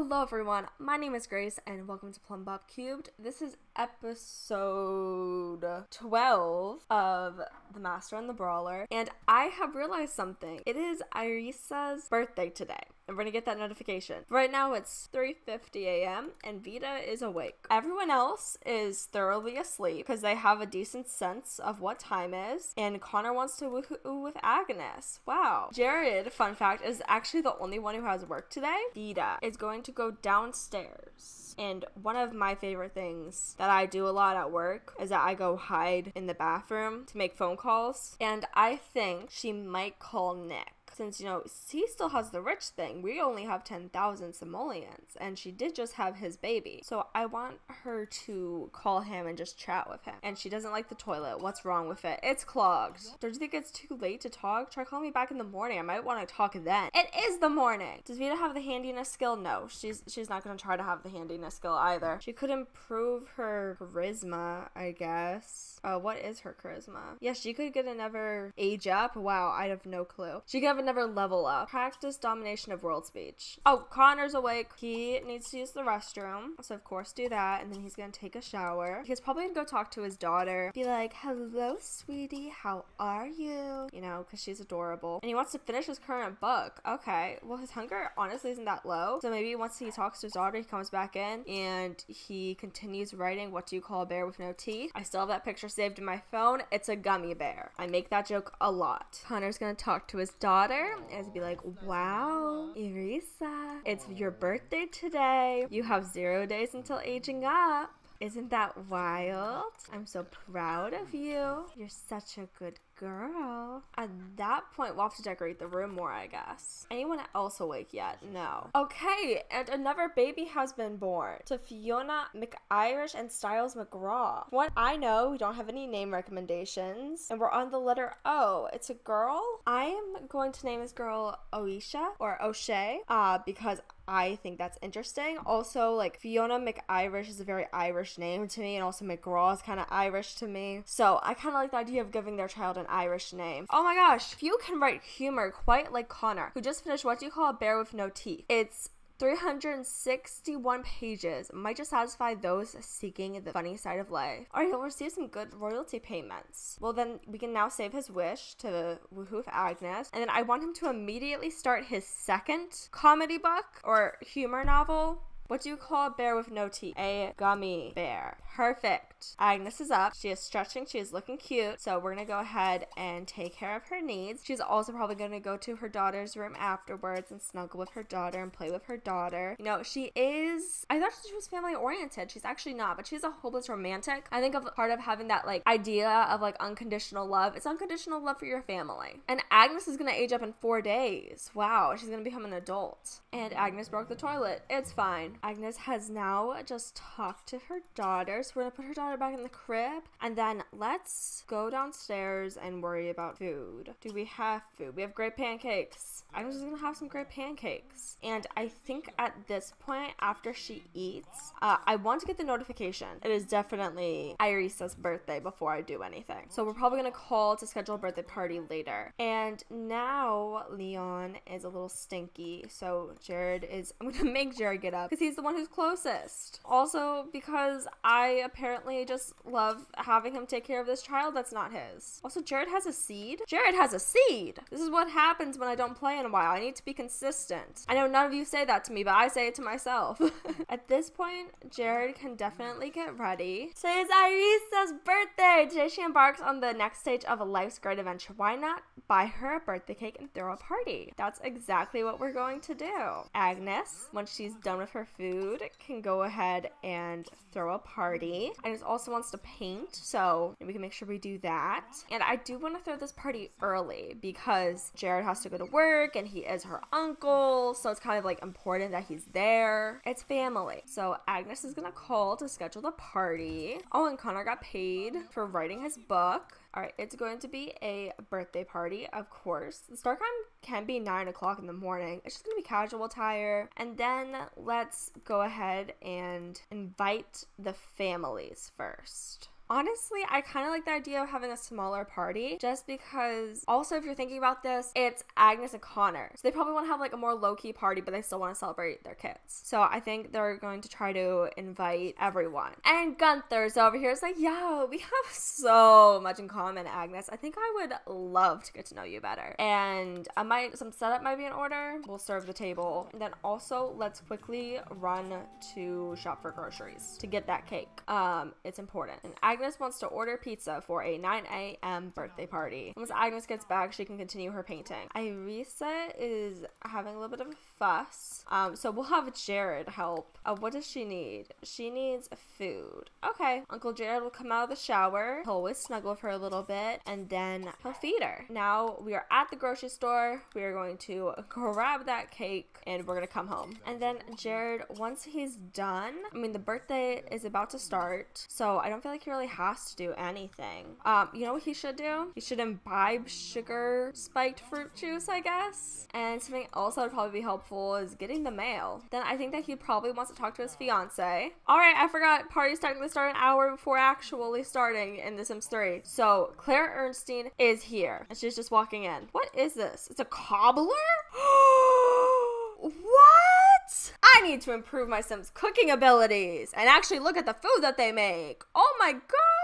Hello, everyone. My name is Grace, and welcome to Plumbob Cubed. This is episode 12 of The Master and the Brawler, and I have realized something. It is Irisa's birthday today and we're gonna get that notification. Right now it's 3:50 a.m. and Vita is awake. Everyone else is thoroughly asleep because they have a decent sense of what time is, and Connor wants to woohoo with Agnes. Wow. Jared, fun fact, is actually the only one who has work today. Vita is going to go downstairs. And one of my favorite things that I do a lot at work is that I go hide in the bathroom to make phone calls. And I think she might call Nick since you know he still has the rich thing. We only have 10,000 simoleons and she did just have his baby. So i want her to call him and just chat with him. And she doesn't like the toilet. What's wrong with it? It's clogged. Don't you think it's too late to talk? Try calling me back in the morning. I might want to talk then. It is the morning. Does vita have the handiness skill? No. She's she's not going to try to have the handiness skill either. She could improve her charisma i guess. Uh what is her charisma? Yes yeah, she could get another age up. Wow i have no clue. She could have never level up. Practice domination of world speech. Oh, Connor's awake. He needs to use the restroom. So, of course, do that. And then he's to take a shower. He's probably to go talk to his daughter. Be like, hello, sweetie. How are you? You know, because she's adorable. And he wants to finish his current book. Okay. Well, his hunger honestly isn't that low. So maybe once he talks to his daughter, he comes back in and he continues writing What Do You Call a Bear with No Teeth? I still have that picture saved in my phone. It's a gummy bear. I make that joke a lot. Connor's going to talk to his daughter and be like, wow, Irisa, it's your birthday today. You have zero days until aging up. Isn't that wild? I'm so proud of you. You're such a good girl. At that point, we'll have to decorate the room more, I guess. Anyone else awake yet? No. Okay, and another baby has been born to Fiona McIrish and Stiles McGraw. What I know, we don't have any name recommendations, and we're on the letter O. It's a girl. I am going to name this girl Oisha or O'Shea, uh, because I think that's interesting. Also, like Fiona McIrish is a very Irish name to me, and also McGraw is kind of Irish to me. So I kind of like the idea of giving their child an Irish name. Oh my gosh, few can write humor quite like Connor, who just finished What Do You Call a Bear with No Teeth? It's 361 pages might just satisfy those seeking the funny side of life. Or he'll receive some good royalty payments. Well, then we can now save his wish to woohoo with Agnes. And then I want him to immediately start his second comedy book or humor novel. What do you call a bear with no teeth? A gummy bear. Perfect. Agnes is up. She is stretching. She is looking cute. So we're going to go ahead and take care of her needs. She's also probably going to go to her daughter's room afterwards and snuggle with her daughter and play with her daughter. You know, she is, I thought she was family oriented. She's actually not, but she's a hopeless romantic. I think of part of having that like idea of like unconditional love. It's unconditional love for your family. And Agnes is going to age up in four days. Wow. She's going to become an adult. And Agnes broke the toilet. It's fine. Agnes has now just talked to her daughter So we're gonna put her daughter back in the crib and then let's go downstairs and worry about food. Do we have food? We have great pancakes. I'm just gonna have some great pancakes. And I think at this point, after she eats, uh, I want to get the notification. It is definitely Irisa's birthday before I do anything. So we're probably gonna call to schedule a birthday party later. And now Leon is a little stinky. So Jared is, I'm gonna make Jared get up because he's the one who's closest. Also because I apparently just love having him take care of this child that's not his. Also, Jared has a seed. Jared has a seed. This is what happens when I don't play in a while. I need to be consistent. I know none of you say that to me, but I say it to myself. At this point, Jared can definitely get ready. Today is Irisa's birthday. Today she embarks on the next stage of a life's great adventure. Why not buy her a birthday cake and throw a party? That's exactly what we're going to do. Agnes, once she's done with her food, can go ahead and throw a party party. Agnes also wants to paint, so we can make sure we do that. And I do want to throw this party early because Jared has to go to work and he is her uncle, so it's kind of like important that he's there. It's family. So Agnes is gonna call to schedule the party. Oh, and Connor got paid for writing his book. All right, it's going to be a birthday party, of course. The start time can be 9 o'clock in the morning. It's just going to be casual attire. And then let's go ahead and invite the families first. Honestly, I kind of like the idea of having a smaller party just because, also, if you're thinking about this, it's Agnes and Connor. So they probably want to have like a more low key party, but they still want to celebrate their kids. So I think they're going to try to invite everyone. And Gunther's over here is like, yo, we have so much in common, Agnes. I think I would love to get to know you better. And I might, some setup might be in order. We'll serve the table. And then also, let's quickly run to shop for groceries to get that cake. Um, it's important. And Agnes wants to order pizza for a 9 a.m. birthday party. Once Agnes gets back, she can continue her painting. Irisa is having a little bit of a fuss. Um, so we'll have Jared help. Uh, what does she need? She needs food. Okay. Uncle Jared will come out of the shower. He'll always snuggle with her a little bit and then he'll feed her. Now we are at the grocery store. We are going to grab that cake and we're going to come home. And then Jared, once he's done, I mean, the birthday is about to start. So I don't feel like he really has to do anything. Um, you know what he should do? He should imbibe sugar spiked fruit juice, I guess. And something else that would probably be helpful is getting the mail. Then I think that he probably wants to talk to his fiance. All right, I forgot party's technically start an hour before actually starting in The Sims 3. So Claire Ursine is here and she's just walking in. What is this? It's a cobbler? what? I need to improve my Sims cooking abilities and actually look at the food that they make. Oh my god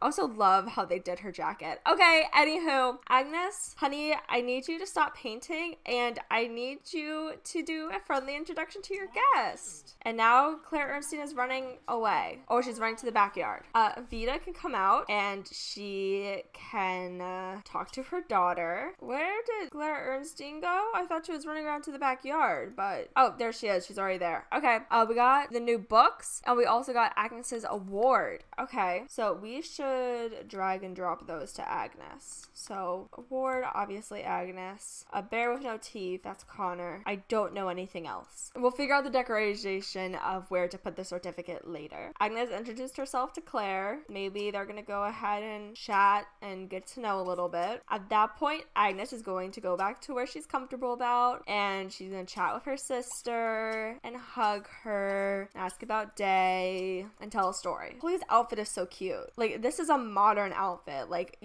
I also love how they did her jacket. Okay, anywho, Agnes, honey, I need you to stop painting and I need you to do a friendly introduction to your guest. And now Claire Ursine is running away. Oh, she's running to the backyard. Uh, Vita can come out and she can uh, talk to her daughter. Where did Claire Ursine go? I thought she was running around to the backyard, but oh, there she is. She's already there. Okay, uh, we got the new books and we also got Agnes's award. Okay, so we should drag and drop those to Agnes. So, award, obviously Agnes. A bear with no teeth, that's Connor. I don't know anything else. We'll figure out the decoration of where to put the certificate later. Agnes introduced herself to Claire. Maybe they're gonna go ahead and chat and get to know a little bit. At that point, Agnes is going to go back to where she's comfortable about and she's gonna chat with her sister and hug her, ask about day, and tell a story. Chloe's outfit is so cute. Like, this is a modern outfit. Like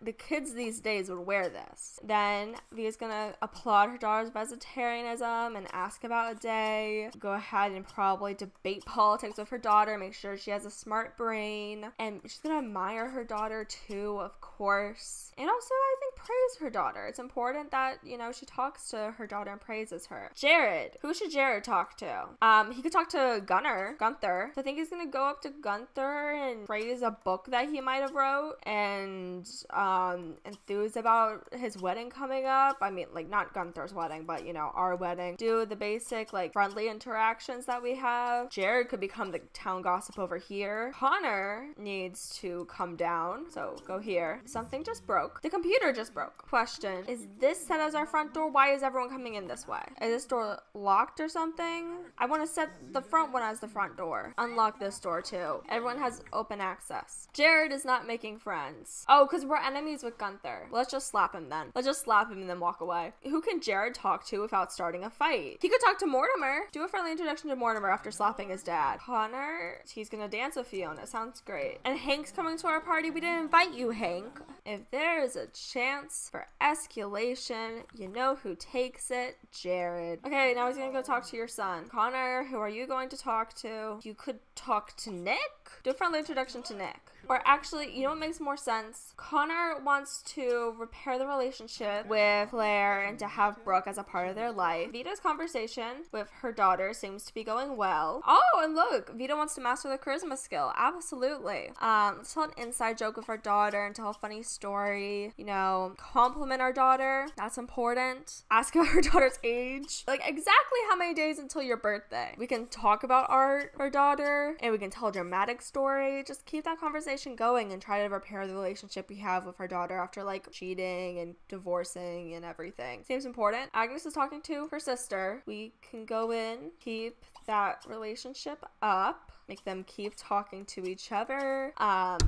the kids these days would wear this. Then Vita's gonna applaud her daughter's vegetarianism and ask about a day. Go ahead and probably debate politics with her daughter. Make sure she has a smart brain, and she's gonna admire her daughter too, of course. And also, I think praise her daughter. It's important that you know she talks to her daughter and praises her. Jared, who should Jared talk to? Um, he could talk to Gunner, Gunther. So I think he's gonna go up to Gunther and praise a book that he might have wrote and um enthused about his wedding coming up. I mean, like not Gunther's wedding, but you know, our wedding. Do the basic like friendly interactions that we have. Jared could become the town gossip over here. Connor needs to come down. So go here. Something just broke. The computer just broke. Question. Is this set as our front door? Why is everyone coming in this way? Is this door locked or something? I want to set the front one as the front door. Unlock this door too. Everyone has open access. Jared is not making friends. Oh, because we're enemies with Gunther. Let's just slap him then. Let's just slap him and then walk away. Who can Jared talk to without starting a fight? He could talk to Mortimer. Do a friendly introduction to Mortimer after slapping his dad. Connor, he's gonna dance with Fiona. Sounds great. And Hank's coming to our party. We didn't invite you, Hank. If there is a chance for escalation, you know who takes it. Jared. Okay, now he's gonna go talk to your son. Connor, who are you going to talk to? You could talk to Nick? Do a friendly introduction to Nick. Or actually, you know what makes more sense? Connor wants to repair the relationship with Claire and to have Brooke as a part of their life. Vita's conversation with her daughter seems to be going well. Oh, and look, Vita wants to master the charisma skill. Absolutely. Um, let's tell an inside joke with our daughter and tell a funny story. You know, compliment our daughter. That's important. Ask about her daughter's age. Like exactly how many days until your birthday. We can talk about art, our daughter, and we can tell a dramatic story. Just keep that conversation conversation going and try to repair the relationship we have with her daughter after like cheating and divorcing and everything. Seems important. Agnes is talking to her sister. We can go in, keep that relationship up, make them keep talking to each other. Um,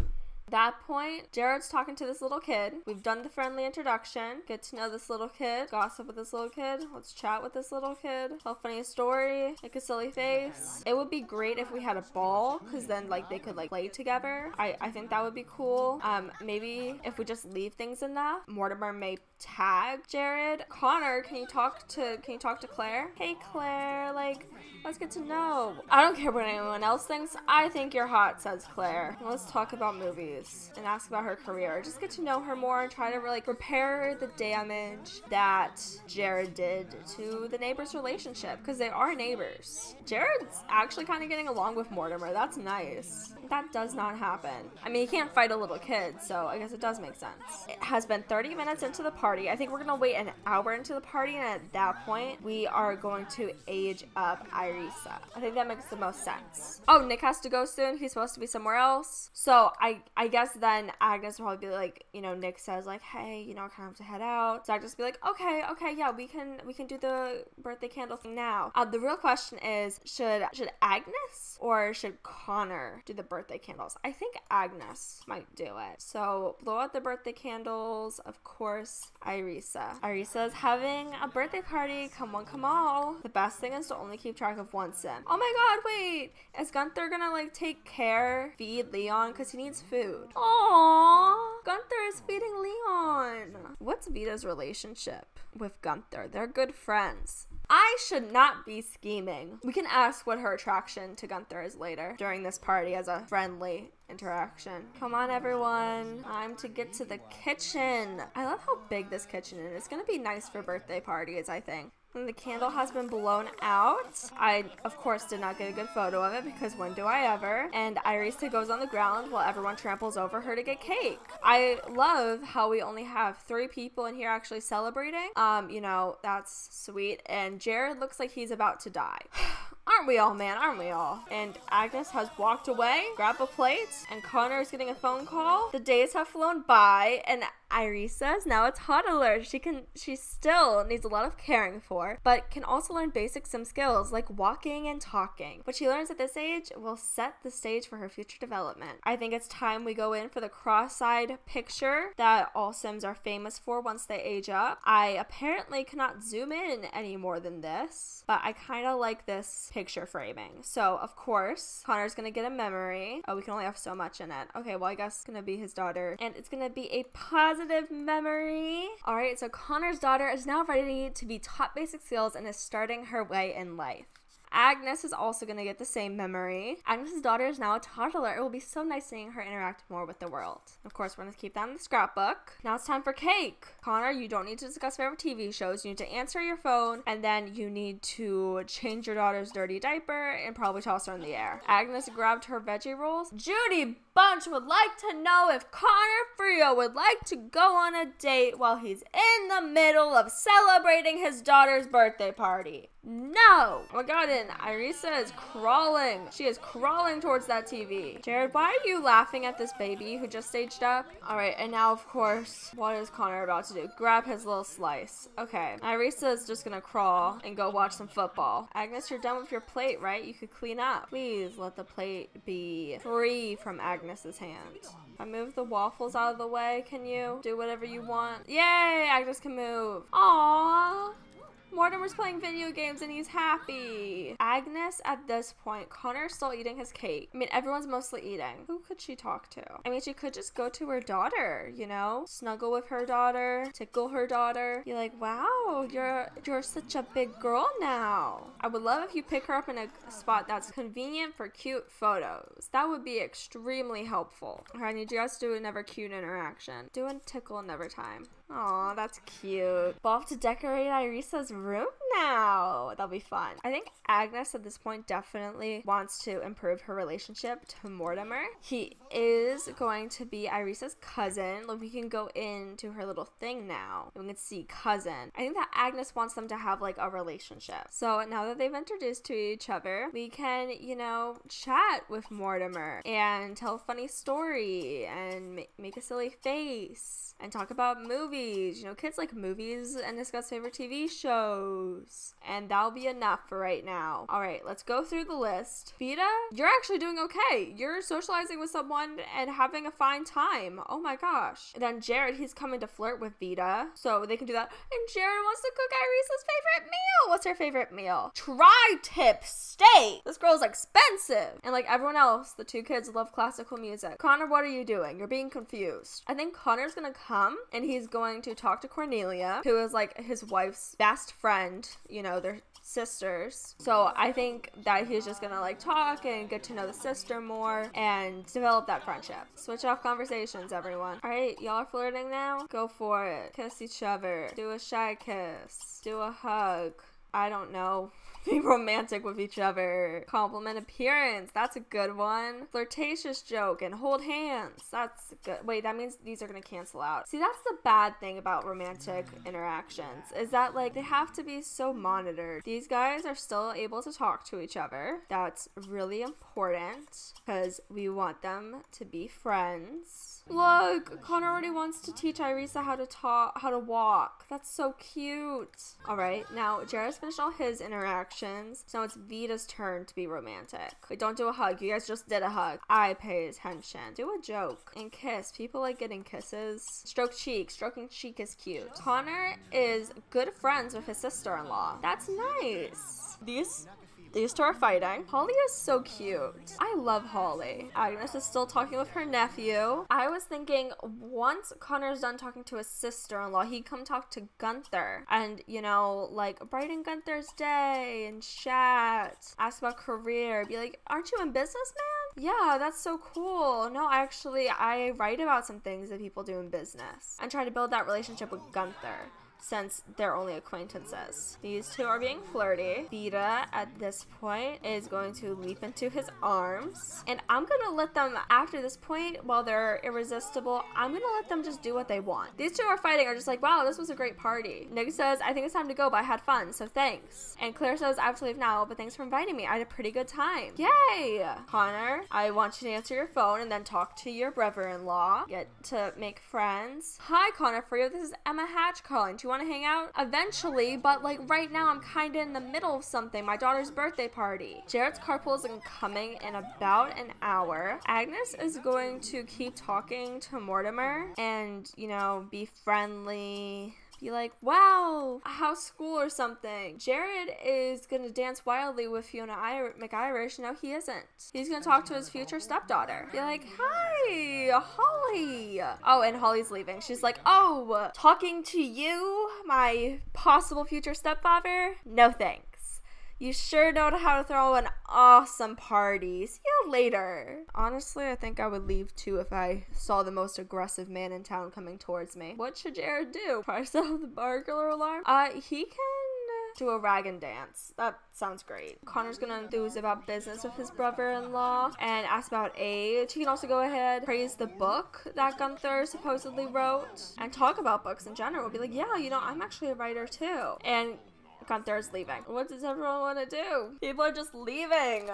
That point, Jared's talking to this little kid. We've done the friendly introduction. Get to know this little kid. Gossip with this little kid. Let's chat with this little kid. Tell a funny story. Make a silly face. It would be great if we had a ball, because then like they could like play together. I, I think that would be cool. Um, maybe if we just leave things enough, Mortimer may tag Jared. Connor, can you talk to can you talk to Claire? Hey Claire, like let's get to know. I don't care what anyone else thinks. I think you're hot, says Claire. Let's talk about movies and ask about her career. Just get to know her more and try to like repair the damage that Jared did to the neighbors' relationship because they are neighbors. Jared's actually kind of getting along with Mortimer. That's nice. That does not happen. I mean, he can't fight a little kid, so I guess it does make sense. It has been 30 minutes into the party. I think we're gonna wait an hour into the party, and at that point, we are going to age up Irisa. I think that makes the most sense. Oh, Nick has to go soon. He's supposed to be somewhere else. So I I guess then Agnes will probably be like, you know, Nick says like, hey, you know, I kind of have to head out. So I just be like, okay, okay, yeah, we can we can do the birthday candle thing now. Uh, the real question is, should should Agnes or should Connor do the birthday candles? I think Agnes might do it. So blow out the birthday candles, of course. Irisa. Irisa is having a birthday party. Come on, come all. The best thing is to only keep track of one sim. Oh my god, wait. Is Gunther gonna like take care, feed Leon because he needs food? Aww. Gunther is feeding Leon. What's Vita's relationship with Gunther? They're good friends. I should not be scheming. We can ask what her attraction to Gunther is later during this party as a friendly interaction. Come on, everyone. Time to get to the kitchen. I love how big this kitchen is. It's gonna be nice for birthday parties, I think. And the candle has been blown out. I, of course, did not get a good photo of it because when do I ever? And Irisa goes on the ground while everyone tramples over her to get cake. I love how we only have three people in here actually celebrating. Um, you know, that's sweet. And Jared looks like he's about to die. Aren't we all, man? Aren't we all? And Agnes has walked away, grabbed a plate, and Connor is getting a phone call. The days have flown by, and Irisa is now a toddler. She can she still needs a lot of caring for, but can also learn basic sim skills like walking and talking. What she learns at this age will set the stage for her future development. I think it's time we go in for the cross-eyed picture that all sims are famous for once they age up. I apparently cannot zoom in any more than this, but I kind of like this picture framing. So, of course, Connor's gonna get a memory. Oh, we can only have so much in it. Okay, well, I guess it's gonna be his daughter, and it's gonna be a positive memory. All right, so Connor's daughter is now ready to be taught basic skills and is starting her way in life. Agnes is also going to get the same memory. Agnes's daughter is now a toddler. It will be so nice seeing her interact more with the world. Of course, we're going to keep that in the scrapbook. Now it's time for cake. Connor, you don't need to discuss favorite TV shows. You need to answer your phone, and then you need to change your daughter's dirty diaper and probably toss her in the air. Agnes grabbed her veggie rolls. Judy Bunch would like to know if Connor Frio would like to go on a date while he's in the middle of celebrating his daughter's birthday party. No! Oh my god, and Irisa is crawling. She is crawling towards that TV. Jared, why are you laughing at this baby who just staged up? Alright, and now, of course, what is Connor about to do? Grab his little slice. Okay, Irisa is just gonna crawl and go watch some football. Agnes, you're done with your plate, right? You could clean up. Please let the plate be free from Agnes's hand. I move the waffles out of the way. Can you do whatever you want? Yay! Agnes can move. Aww. Mortimer's playing video games and he's happy. Agnes, at this point, Connor's still eating his cake. I mean, everyone's mostly eating. Who could she talk to? I mean, she could just go to her daughter, you know? Snuggle with her daughter, tickle her daughter. Be like, wow, you're you're such a big girl now. I would love if you pick her up in a spot that's convenient for cute photos. That would be extremely helpful. All right, I need you guys to do another cute interaction. Do a tickle another time. Aw, that's cute. We'll to decorate Irisa's room now. That'll be fun. I think Agnes at this point definitely wants to improve her relationship to Mortimer. He is going to be Irisa's cousin. Like we can go into her little thing now. We can see cousin. I think that Agnes wants them to have like a relationship. So now that they've introduced to each other, we can, you know, chat with Mortimer and tell a funny story and make a silly face and talk about movies. You know, kids like movies and discuss favorite TV shows. And that'll be enough for right now. All right, let's go through the list. Vita, you're actually doing okay. You're socializing with someone and having a fine time. Oh my gosh. And then Jared, he's coming to flirt with Vita. So they can do that. And Jared wants to cook Irisa's favorite meal. What's her favorite meal? Tri-tip steak. This girl's expensive. And like everyone else, the two kids love classical music. Connor, what are you doing? You're being confused. I think Connor's gonna come and he's going to talk to Cornelia, who is like his wife's best friend. You know, they're sisters. So I think that he's just gonna like talk and get to know the sister more and develop that friendship. Switch off conversations, everyone. All right, y'all are flirting now? Go for it. Kiss each other. Do a shy kiss. Do a hug. I don't know. Be romantic with each other. Compliment appearance. That's a good one. Flirtatious joke and hold hands. That's good. Wait, that means these are gonna cancel out. See, that's the bad thing about romantic interactions is that like they have to be so monitored. These guys are still able to talk to each other. That's really important because we want them to be friends. Look, Connor already wants to teach Irisa how to talk, how to walk. That's so cute. All right, now Jared's finished all his interactions, so it's Vita's turn to be romantic. Wait, don't do a hug. You guys just did a hug. I pay attention. Do a joke and kiss. People like getting kisses. Stroke cheek. Stroking cheek is cute. Connor is good friends with his sister-in-law. That's nice. These these two are fighting. Holly is so cute. I love Holly. Agnes is still talking with her nephew. I was thinking once Connor's done talking to his sister-in-law, he'd come talk to Gunther and, you know, like brighten Gunther's day and chat, ask about career, be like, aren't you in business, man? Yeah, that's so cool. No, actually, I write about some things that people do in business and try to build that relationship with Gunther since they're only acquaintances. These two are being flirty. Vita, at this point, is going to leap into his arms. And I'm gonna let them, after this point, while they're irresistible, I'm gonna let them just do what they want. These two are fighting, are just like, wow, this was a great party. Nick says, I think it's time to go, but I had fun, so thanks. And Claire says, I have to leave now, but thanks for inviting me. I had a pretty good time. Yay! Connor, I want you to answer your phone and then talk to your brother-in-law. Get to make friends. Hi, Connor, for you, this is Emma Hatch calling. Do want to hang out? Eventually, but like right now I'm kind of in the middle of something. My daughter's birthday party. Jared's carpool is coming in about an hour. Agnes is going to keep talking to Mortimer and, you know, be friendly be like, wow, house school or something. Jared is gonna dance wildly with Fiona Ir- McIrish. No, he isn't. He's gonna talk to his future stepdaughter. Be like, hi, Holly. Oh, and Holly's leaving. She's like, oh, talking to you, my possible future stepfather? No thanks. You sure know how to throw an awesome party. See you later. Honestly, I think I would leave too if I saw the most aggressive man in town coming towards me. What should Jared do? Set off the burglar alarm? Uh, he can do a rag and dance. That sounds great. Connor's gonna enthuse about business with his brother-in-law and ask about age. He can also go ahead praise the book that Gunther supposedly wrote and talk about books in general. Be like, yeah, you know, I'm actually a writer too. And Gunther's leaving. What does everyone want to do? People are just leaving.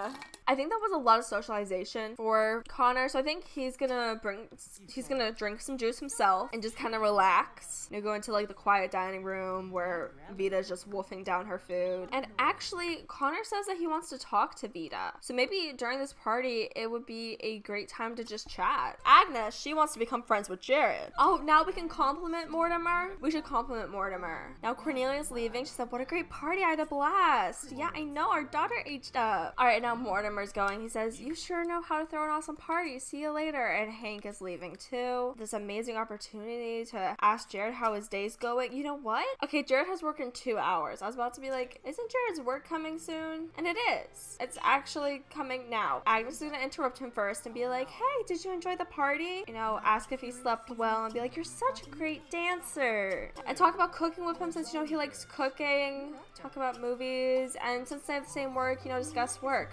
I think that was a lot of socialization for Connor. So I think he's gonna bring, he's gonna drink some juice himself and just kind of relax. You know, go into like the quiet dining room where Vita's just wolfing down her food. And actually, Connor says that he wants to talk to Vita. So maybe during this party, it would be a great time to just chat. Agnes, she wants to become friends with Jared. Oh, now we can compliment Mortimer? We should compliment Mortimer. Now Cornelia's leaving. She said, what a great party. I had a blast. Yeah, I know. Our daughter aged up. All right, now Mortimer's going. He says, You sure know how to throw an awesome party. See you later. And Hank is leaving too. This amazing opportunity to ask Jared how his day's going. You know what? Okay, Jared has work in two hours. I was about to be like, Isn't Jared's work coming soon? And it is. It's actually coming now. Agnes is gonna interrupt him first and be like, Hey, did you enjoy the party? You know, ask if he slept well and be like, You're such a great dancer. And talk about cooking with him since you know he likes cooking talk about movies, and since they have the same work, you know, discuss work.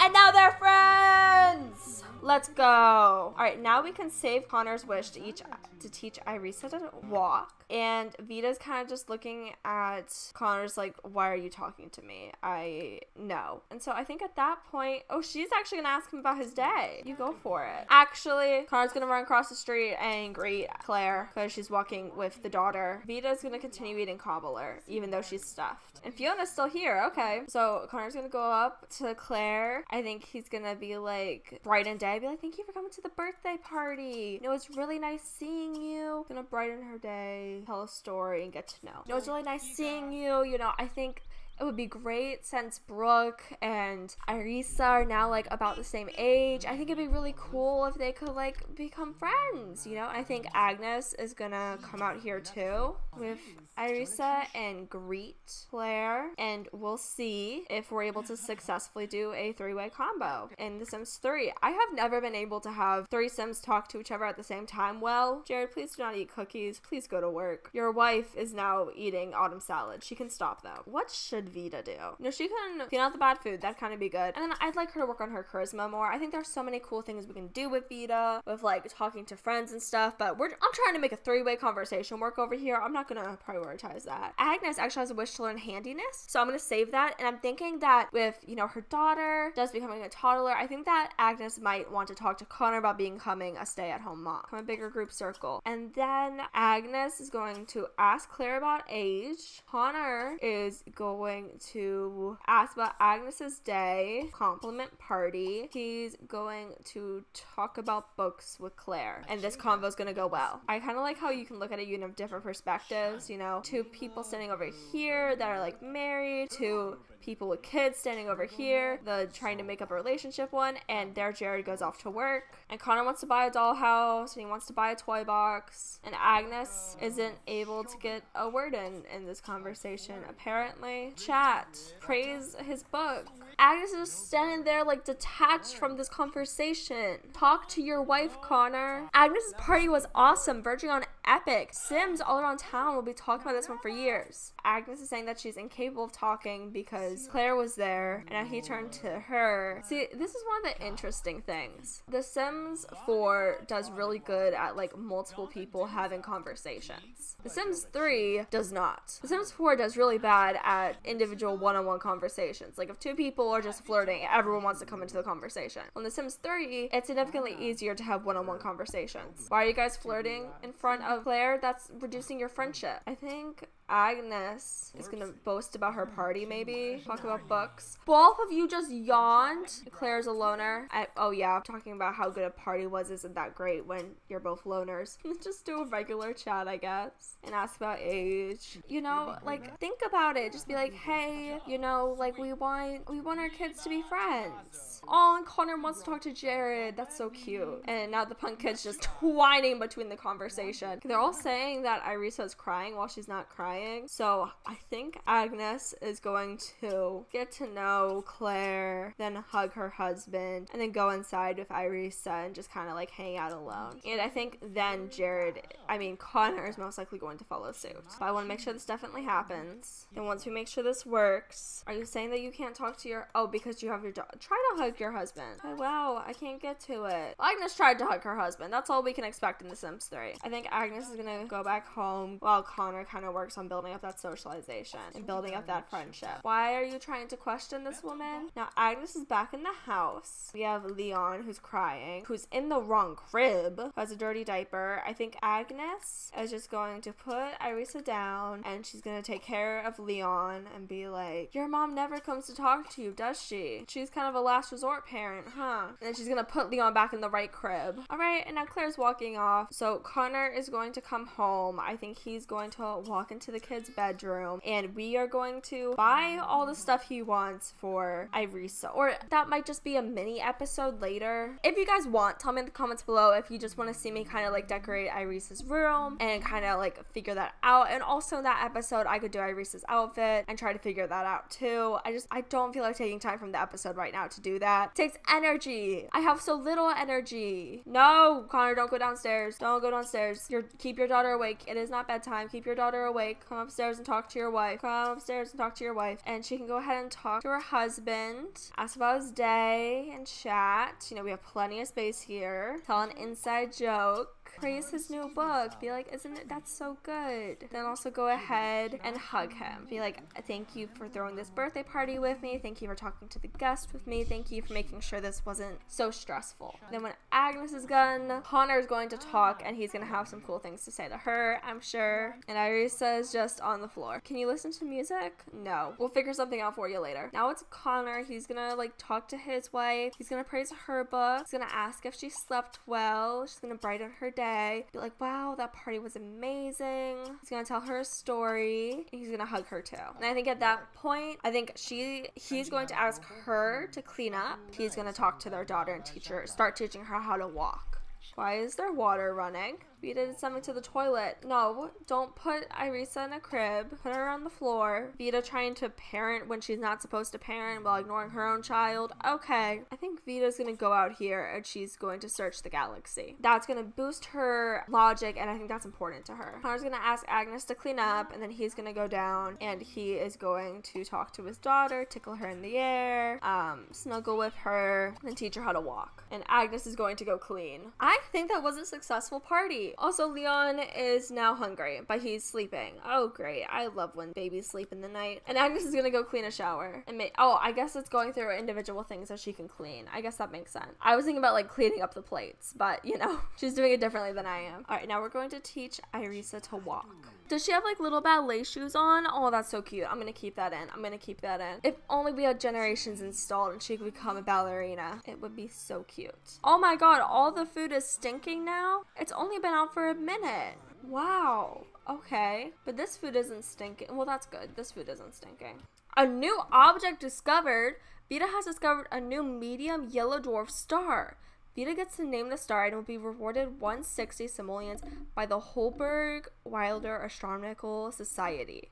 And now they're friends! Let's go. All right, now we can save Connor's wish to each to teach Irisa to walk. And Vita's kind of just looking at Connor's like, why are you talking to me? I know. And so I think at that point, oh, she's actually gonna ask him about his day. You go for it. Actually, Connor's gonna run across the street and greet Claire because she's walking with the daughter. Vita's gonna continue eating cobbler, even though she's stuffed. And Fiona's still here. Okay. So Connor's gonna go up to Claire. I think he's gonna be like brighten day, be like, Thank you for coming to the birthday party. You know, it's really nice seeing you. Gonna brighten her day tell a story and get to know. You know, it's really nice seeing you. You know, I think it would be great since Brooke and Irisa are now like about the same age. I think it'd be really cool if they could like become friends, you know? I think Agnes is gonna come out here too with Irisa and greet Claire, and we'll see if we're able to successfully do a three way combo in The Sims 3. I have never been able to have three Sims talk to each other at the same time. Well, Jared, please do not eat cookies. Please go to work. Your wife is now eating autumn salad. She can stop though. What should Vita do? No, she can clean out the bad food. That'd kind of be good. And then I'd like her to work on her charisma more. I think there's so many cool things we can do with Vita, with like talking to friends and stuff. But we're I'm trying to make a three way conversation work over here. I'm not gonna prioritize that. Agnes actually has a wish to learn handiness, so I'm gonna save that. And I'm thinking that with you know her daughter just becoming a toddler, I think that Agnes might want to talk to Connor about becoming a stay at home mom, from a bigger group circle. And then Agnes is going to ask Claire about age. Connor is going to ask about Agnes's day compliment party. He's going to talk about books with Claire, and this convo is gonna go well. I kind of like how you can look at it you have different perspectives. You know, two people standing over here that are like married, two people with kids standing over here, the trying to make up a relationship one, and there Jared goes off to work. And Connor wants to buy a dollhouse and he wants to buy a toy box. And Agnes isn't able to get a word in in this conversation. Apparently, chat, praise his book. Agnes is standing there like detached from this conversation. Talk to your wife, Connor. Agnes's party was awesome, verging on epic. Sims all around town will be talking about this one for years. Agnes is saying that she's incapable of talking because Claire was there and now he turned to her. See, this is one of the interesting things. The Sims 4 does really good at like multiple people having conversations. The Sims 3 does not. The Sims 4 does really bad at individual one-on-one conversations. Like if two people are just flirting, everyone wants to come into the conversation. On The Sims 3, it's significantly easier to have one-on-one conversations. Why are you guys flirting in front of Claire? That's reducing your friendship. I think Agnes is gonna boast about her party, maybe talk about books. Both of you just yawned. Claire's a loner. I, oh yeah, talking about how good a party was isn't that great when you're both loners. just do a regular chat, I guess, and ask about age. You know, like think about it. Just be like, hey, you know, like we want we want our kids to be friends. Oh, and Connor wants to talk to Jared. That's so cute. And now the punk kid's just twining between the conversation. They're all saying that Irisa's crying while she's not crying crying. So I think Agnes is going to get to know Claire, then hug her husband, and then go inside with Irisa and just kind of like hang out alone. And I think then Jared, I mean, Connor is most likely going to follow suit. But I want to make sure this definitely happens. Then once we make sure this works, are you saying that you can't talk to your, oh, because you have your dog? Try to hug your husband. Oh, wow, I can't get to it. Agnes tried to hug her husband. That's all we can expect in The Sims 3. I think Agnes is gonna go back home while Connor kind of works on building up that socialization and building up that friendship. Why are you trying to question this woman? Now, Agnes is back in the house. We have Leon who's crying, who's in the wrong crib, who has a dirty diaper. I think Agnes is just going to put Irisa down and she's going to take care of Leon and be like, Your mom never comes to talk to you, does she? She's kind of a last resort parent, huh? And then she's going to put Leon back in the right crib. All right, and now Claire's walking off. So Connor is going to come home. I think he's going to walk into the kids' bedroom and we are going to buy all the stuff he wants for Irisa. Or that might just be a mini episode later. If you guys want, tell me in the comments below if you just want to see me kind of like decorate Irisa's room and kind of like figure that out. And also in that episode, I could do Irisa's outfit and try to figure that out too. I just, I don't feel like taking time from the episode right now to do that. It takes energy. I have so little energy. No, Connor, don't go downstairs. Don't go downstairs. Keep your daughter awake. It is not bedtime. Keep your daughter awake. Come upstairs upstairs and talk to your wife. Come upstairs and talk to your wife. And she can go ahead and talk to her husband, ask about his day and chat. You know, we have plenty of space here. Tell an inside joke praise his new book. Be like, isn't it that's so good? Then also go ahead and hug him. Be like, thank you for throwing this birthday party with me. Thank you for talking to the guest with me. Thank you for making sure this wasn't so stressful. Then when Agnes is gone, Connor is going to talk and he's gonna have some cool things to say to her, I'm sure. And Irisa is just on the floor. Can you listen to music? No. We'll figure something out for you later. Now it's Connor. He's gonna like talk to his wife. He's gonna praise her book. He's gonna ask if she slept well. She's gonna brighten her day. Be like, wow, that party was amazing. He's gonna tell her a story. He's gonna hug her too. And I think at that point, I think she he's going to ask her to clean up. He's gonna talk to their daughter and teach her, start teaching her how to walk. Why is there water running? Vita did something to the toilet. No, don't put Irisa in a crib. Put her on the floor. Vita trying to parent when she's not supposed to parent while ignoring her own child. Okay. I think Vita's gonna go out here and she's going to search the galaxy. That's gonna boost her logic and I think that's important to her. Connor's gonna ask Agnes to clean up and then he's gonna go down and he is going to talk to his daughter, tickle her in the air, um, snuggle with her, and teach her how to walk. And Agnes is going to go clean. I think that was a successful party. Also, Leon is now hungry, but he's sleeping. Oh, great. I love when babies sleep in the night. And Agnes is gonna go clean a shower. And make, oh, I guess it's going through individual things that she can clean. I guess that makes sense. I was thinking about like cleaning up the plates, but you know, she's doing it differently than I am. All right, now we're going to teach Irisa to walk. Does she have like little ballet shoes on? Oh, that's so cute. I'm gonna keep that in. I'm gonna keep that in. If only we had generations installed and she could become a ballerina, it would be so cute. Oh my god, all the food is stinking now? It's only been out for a minute. Wow. Okay. But this food isn't stinking. Well, that's good. This food isn't stinking. A new object discovered. Vita has discovered a new medium yellow dwarf star. Vita gets to name the star and will be rewarded 160 simoleons by the Holberg Wilder Astronomical Society.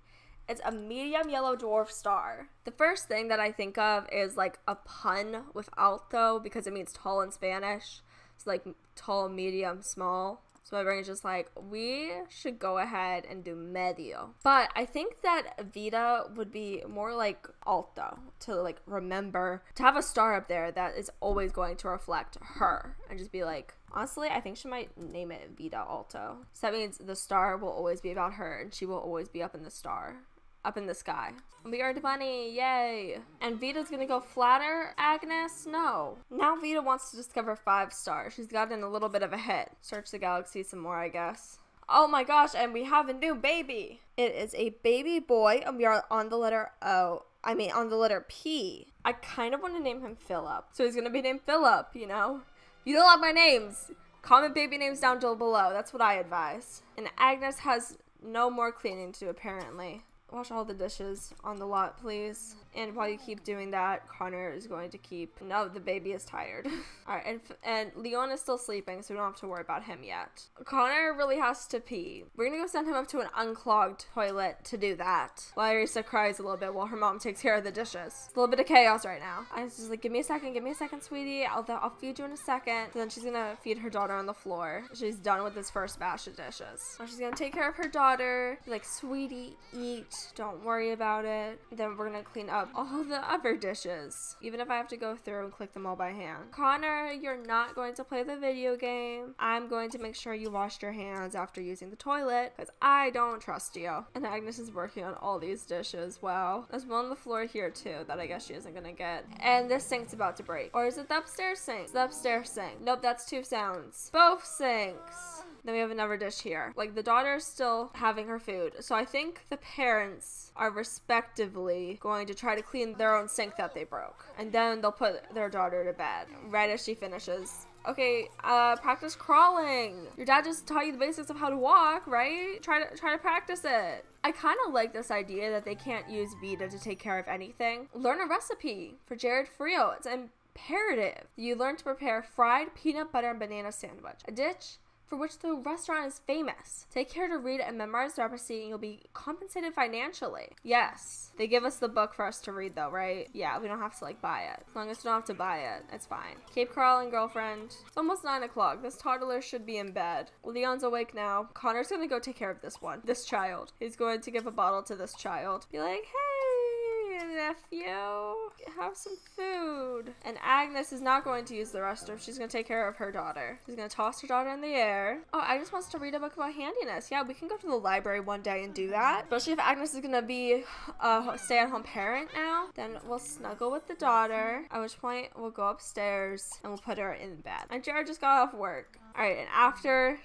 It's a medium yellow dwarf star. The first thing that I think of is like a pun with alto because it means tall in Spanish. It's like tall, medium, small. So my brain is just like, we should go ahead and do medio. But I think that Vita would be more like alto to like remember to have a star up there that is always going to reflect her and just be like, honestly, I think she might name it Vita Alto. So that means the star will always be about her and she will always be up in the star up in the sky. We earned money, yay! And Vita's gonna go flatter Agnes? No. Now Vita wants to discover five stars. She's gotten a little bit of a hit. Search the galaxy some more, I guess. Oh my gosh, and we have a new baby! It is a baby boy, and we are on the letter O. I mean, on the letter P. I kind of want to name him Philip. So he's gonna be named Philip, you know? You don't like my names! Comment baby names down below. That's what I advise. And Agnes has no more cleaning to do, apparently. Wash all the dishes on the lot, please. And while you keep doing that, Connor is going to keep. No, the baby is tired. all right, and and Leon is still sleeping, so we don't have to worry about him yet. Connor really has to pee. We're gonna go send him up to an unclogged toilet to do that. Irisa cries a little bit while her mom takes care of the dishes. A little bit of chaos right now. I was just like, give me a second, give me a second, sweetie. I'll I'll feed you in a second. then she's gonna feed her daughter on the floor. She's done with this first batch of dishes. Now she's gonna take care of her daughter. Like, sweetie, eat. Don't worry about it. Then we're gonna clean up all the other dishes, even if I have to go through and click them all by hand. Connor, you're not going to play the video game. I'm going to make sure you washed your hands after using the toilet because I don't trust you. And Agnes is working on all these dishes. Wow. There's one on the floor here too that I guess she isn't gonna get. And this sink's about to break. Or is it the upstairs sink? It's the upstairs sink. Nope, that's two sounds. Both sinks. Then we have another dish here. Like the daughter is still having her food. So I think the parents are respectively going to try to clean their own sink that they broke. And then they'll put their daughter to bed right as she finishes okay, uh, practice crawling. Your dad just taught you the basics of how to walk, right? Try to try to practice it. I kind of like this idea that they can't use Vita to take care of anything. Learn a recipe for Jared Frio. It's imperative. You learn to prepare fried peanut butter and banana sandwich. A dish for which the restaurant is famous. Take care to read and memorize the recipe and you'll be compensated financially. Yes. They give us the book for us to read though, right? Yeah, we don't have to like buy it. As long as we don't have to buy it, it's fine. Keep crawling, girlfriend. It's almost nine o'clock. This toddler should be in bed. Leon's awake now. Connor's gonna go take care of this one. This child. He's going to give a bottle to this child. Be like, hey, nephew. Have some food. And Agnes is not going to use the restroom. She's going to take care of her daughter. She's going to toss her daughter in the air. Oh, Agnes wants to read a book about handiness. Yeah, we can go to the library one day and do that. Especially if Agnes is going to be a stay at home parent now. Then we'll snuggle with the daughter. At which point, we'll go upstairs and we'll put her in bed. And Jared just got off work. All right, and after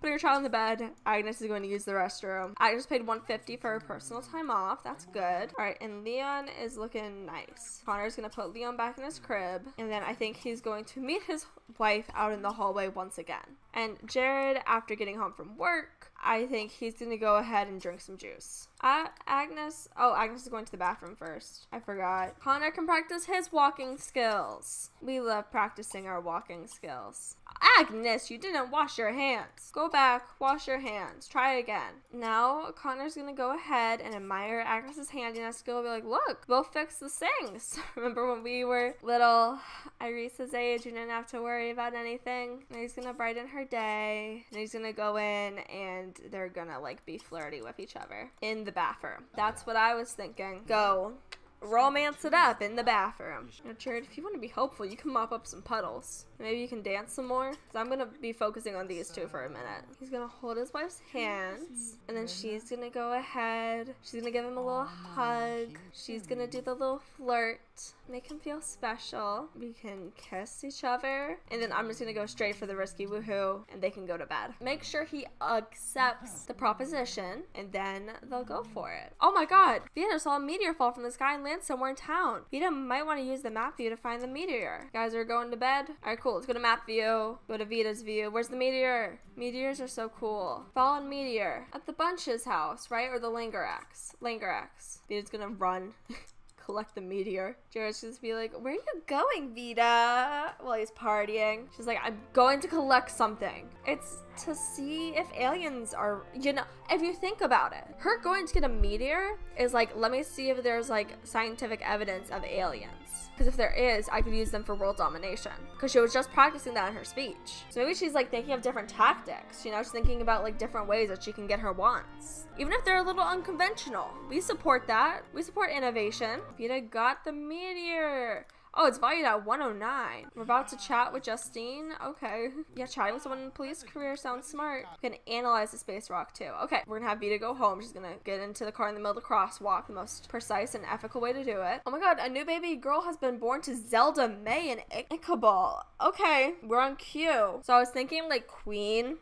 putting your child in the bed, Agnes is going to use the restroom. Agnes paid 150 for her personal time off. That's good. All right, and Leon is looking nice. Connor's going to put Leon back in his crib, and then I think he's going to meet his wife out in the hallway once again. And Jared, after getting home from work, I think he's gonna go ahead and drink some juice. Uh, Agnes. Oh, Agnes is going to the bathroom first. I forgot. Connor can practice his walking skills. We love practicing our walking skills. Agnes, you didn't wash your hands. Go back, wash your hands. Try again. Now, Connor's gonna go ahead and admire Agnes's handiness skill. Be like, look, we'll fix the sinks. Remember when we were little, Irisa's age, you didn't have to worry about anything. And he's gonna brighten her day. And he's gonna go in and they're gonna like be flirty with each other in the bathroom. Oh, That's what I was thinking. Go romance it up in the bathroom. Now, Jared, if you want to be hopeful, you can mop up some puddles. Maybe you can dance some more. Cause I'm gonna be focusing on these two for a minute. He's gonna hold his wife's hands, and then she's gonna go ahead. She's gonna give him a little hug. She's gonna do the little flirt, make him feel special. We can kiss each other, and then I'm just gonna go straight for the risky woohoo, and they can go to bed. Make sure he accepts the proposition, and then they'll go for it. Oh my God! Vita saw a meteor fall from the sky and land somewhere in town. Vita might want to use the map view to find the meteor. You guys are going to bed. All right, cool. Let's go to map view. Go to Vita's view. Where's the meteor? Meteors are so cool. Fallen meteor at the Bunch's house, right? Or the Landgraabs. Landgraabs. Vita's gonna run. collect the meteor. Jared's just be like, Where are you going, Vita? While he's partying. She's like, I'm going to collect something. It's to see if aliens are, you know, if you think about it, her going to get a meteor is like, let me see if there's like scientific evidence of aliens. Because if there is, I could use them for world domination. Because she was just practicing that in her speech. So maybe she's like thinking of different tactics. You know, she's thinking about like different ways that she can get her wants. Even if they're a little unconventional. We support that. We support innovation. Vita got the meteor. Oh, it's valued at 109. We're about to chat with Justine. Okay. Yeah, chatting with someone in police career sounds smart. We can analyze the space rock too. Okay, we're gonna have Vita go home. She's gonna get into the car in the middle of the crosswalk, the most precise and ethical way to do it. Oh my god, a new baby girl has been born to Zelda May and Ichabod. Okay, we're on cue. So I was thinking like Queen.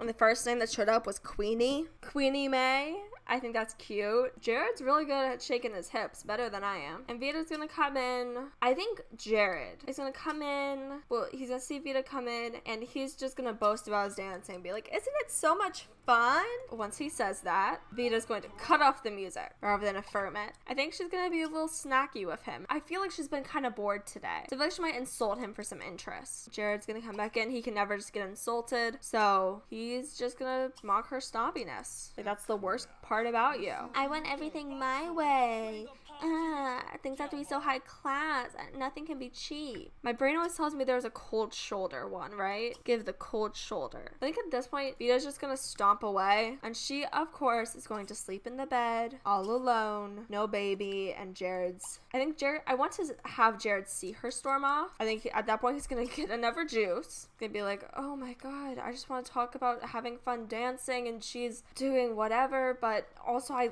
And the first name that showed up was Queenie. Queenie May. I think that's cute. Jared's really good at shaking his hips, better than I am. And Vita's gonna come in. I think Jared is gonna come in. Well, he's gonna see Vita come in, and he's just gonna boast about his dancing, be like, "Isn't it so much fun?" Once he says that, Vita's going to cut off the music rather than affirm it. I think she's gonna be a little snacky with him. I feel like she's been kind of bored today, so I feel like she might insult him for some interest. Jared's gonna come back in. He can never just get insulted, so he's just gonna mock her snobbiness. Like that's the worst part part about you. I want everything my way. Things have to be so high class. Nothing can be cheap. My brain always tells me there's a cold shoulder one, right? Give the cold shoulder. I think at this point, Vita's just gonna stomp away. And she, of course, is going to sleep in the bed all alone, no baby, and Jared's. I think Jared, I want to have Jared see her storm off. I think at that point, he's gonna get another juice. Gonna be like, oh my god, I just want to talk about having fun dancing, and she's doing whatever, but also I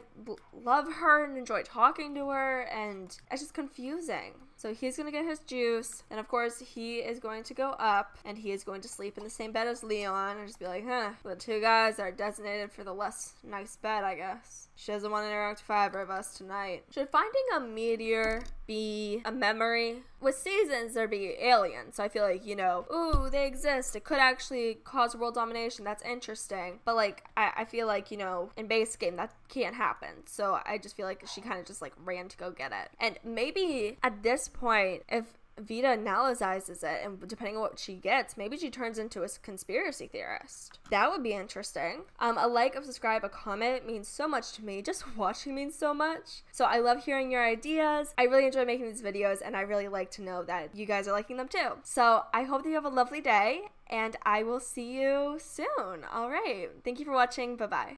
love her and enjoy talking to her and it's just confusing. So he's gonna get his juice, and of course he is going to go up, and he is going to sleep in the same bed as Leon, and just be like, huh, the two guys are designated for the less nice bed, I guess. She doesn't want to interact with either of us tonight. Should finding a meteor be a memory? With seasons, there'd be aliens, so I feel like, you know, ooh, they exist. It could actually cause world domination. That's interesting. But, like, I, I feel like, you know, in base game, that can't happen. So I just feel like she kind of just, like, ran to go get it. And maybe at this point, if Vita analyzes it, and depending on what she gets, maybe she turns into a conspiracy theorist. That would be interesting. Um, a like, a subscribe, a comment means so much to me. Just watching means so much. So I love hearing your ideas. I really enjoy making these videos, and I really like to know that you guys are liking them too. So I hope that you have a lovely day, and I will see you soon. All right. Thank you for watching. Bye bye.